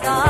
Bogotá.